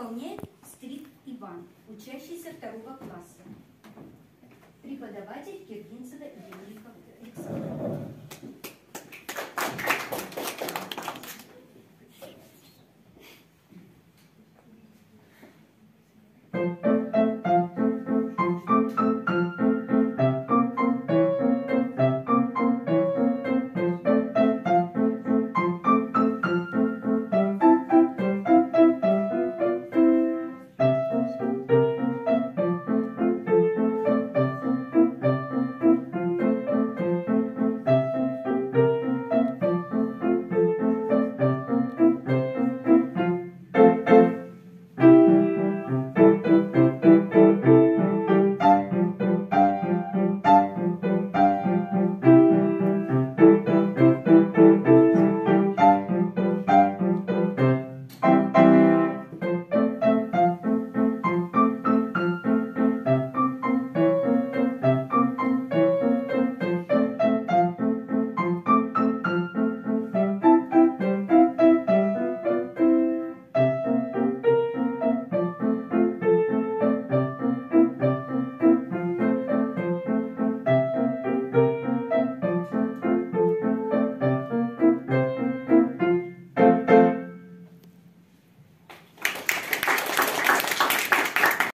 исполняет Стрит Иван, учащийся второго класса. Преподаватель Киргинцева Евгения Александрович.